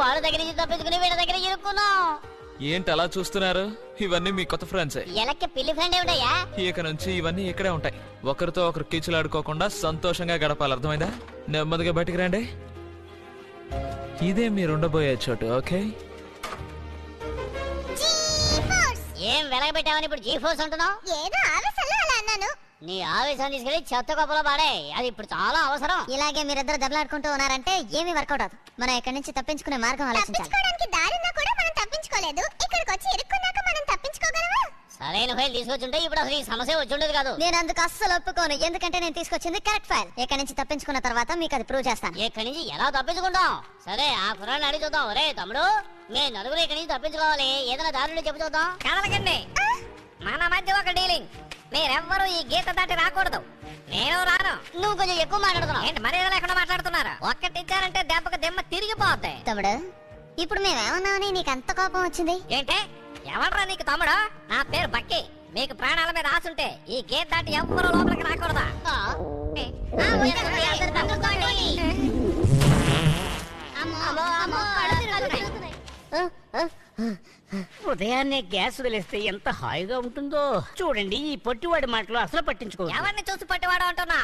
వాళ్ళ దగ్గర నుంచి తప్పించుకుని వీళ్ళ దగ్గర ఇరుక్కున్నాం. ఏంటి అలా చూస్తున్నారు? ఇవన్నీ మీ కొత్త ఫ్రెండ్సే ఎలక్కి పిల్లి ఫ్రెండ్ ఏమిటయ్యా ఇక నుంచి ఇవన్నీ ఇక్కడే ఉంటాయి. ఒకరితో ఒకరు కీచులాడుకోకుండా సంతోషంగా గడపాలి. అర్థమైందా? నెమ్మదిగా బయటికి రండి. ఇదే మీరు ఉండబోయే చోటు ఓకే? ఏం వెలగబెట్టావని ఇప్పుడు జీ ఫోర్స్ అంటున్నావు? ఏదో నీ ఆవేశాన్ని తీసుకెళ్ళి చెత్త కప్పులో పాడే. అది ఇప్పుడు చాలా అవసరం. ఇలాగే మీరిద్దరు దెబ్బలాడుకుంటూ ఉన్నారంటే ఏమీ వర్కౌట్ అవుతుంది మనం ఇక్కడి నుంచి తప్పించుకునే మార్గం ఆలోచించాలి. తప్పించుకోవడానికి దారి ఉన్నా కూడా మనం తప్పించుకోలేదు. ఇక్కడికి వచ్చి ఇరుక్కున్నాక మనం తప్పించుకోగలమా? సరైన ఫైల్ తీసుకొచ్చుంటే ఇప్పుడు అసలు ఈ సమస్య వచ్చి ఉండేది కాదు. నేను అందుకు అస్సలు ఒప్పుకోను. ఎందుకంటే నేను తీసుకొచ్చింది కరెక్ట్ ఫైల్. ఇక్కడి నుంచి తప్పించుకున్న తర్వాత మీకు అది ప్రూవ్ చేస్తాను. ఇక్కడి నుంచి ఎలా తప్పించుకుంటాం? సరే ఆ కుర్రాన్ని అడిగి చూద్దాం. రే తమ్ముడు మేము నలుగురు ఇక్కడి నుంచి తప్పించుకోవాలి. ఏదైనా దారులు చెప్పు చూద్దాం. కదలకండి మీరెవ్వరూ ఈ గీత దాటి రాకూడదు నేను రాను నువ్వు కొంచెం ఎక్కువ మాట్లాడుతున్నావు ఏంటి మర్యాద లేకుండా మాట్లాడుతున్నారు ఒక్కటి ఇచ్చారంటే దెబ్బకు దెమ్మ తిరిగిపోద్ది తమ్ముడు ఇప్పుడు మేమేమన్నామని నీకు అంత కోపం వచ్చింది ఏంటి ఎవడ్రా నీకు తమ్ముడు నా పేరు బక్కి మీకు ప్రాణాల మీద ఆశుంటే ఈ గేట్ దాటి ఎవ్వరూ లోపలికి రాకూడదా. అమ్మో, అమ్మో. ఉదయాన్నే గ్యాస్ వదిలేస్తే ఎంత హాయిగా ఉంటుందో. చూడండి ఈ పొట్టివాడి మాటలు అసలు పట్టించుకో ఎవరిని చూసి పట్టివాడు అంటున్నా?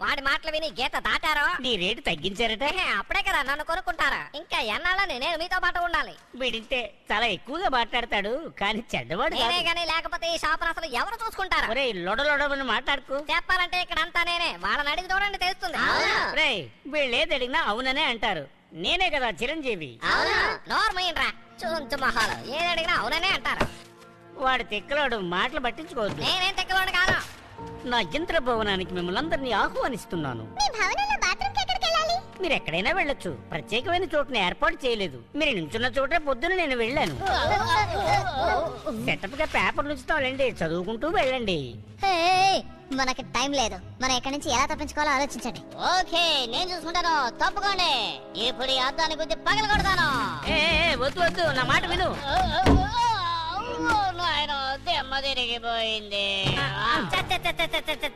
వాడి మాటలు విని గీత దాటారో? నీ రేటు తగ్గించారట. అప్పుడే కదా నన్ను కొనుక్కుంటారు. ఇంకా ఎన్నాళ్ళని నేను మీతో పాటు ఉండాలి. వీడింతే చాలా ఎక్కువగా మాట్లాడతాడు కానీ చెడ్డవాడు నేనే కాదు. గానీ లేకపోతే ఈ షాపును అసలు ఎవరు చూసుకుంటారు? ఒరేయ్ లొడలొడమని మాట్లాడుకో. చెప్పాలంటే ఇక్కడ అంతా నేనే. వాళ్ళని అడిగి చూడండి తెలుస్తుంది. వీళ్ళు ఏది అడిగినా అవుననే అంటారు. నేనే కదా చిరంజీవి. నోర్మయ్యరా చుంచు మహాలు ఏది అడిగినా అవుననే అంటారు. వాడు తిక్కలోడు మాటలు పట్టించుకోవద్దు. నేనేం తెక్కలోడు కాను నా యంత్ర భవనానికి మిమ్మల్ని అందరినీ ఆహ్వానిస్తున్నాను. మీరు ఎక్కడైనా వెళ్ళొచ్చు. ప్రత్యేకమైన చోటుని ఏర్పాటు చేయలేదు. మీరు నించున్న చోటే పొద్దున నేను వెళ్ళాను. సెటప్గా పేపర్ ఉంచుతాంలేండి చదువుకుంటూ వెళ్ళండి. మనకి టైం లేదు. మనం ఎక్కడి నుంచి ఎలా తప్పించుకోవాలో ఆలోచించండి. ఓకే నేను చూసుకుంటాను. తప్పుకోండి. ఇప్పుడు ఈ అద్దాన్ని గుద్ది పగల కొడతాను. ఏ ఏ, వద్దు వద్దు నా మాట విను. దెమ్మ తిరిగిపోయింది. చ, చ, చ, చ, చ, చ,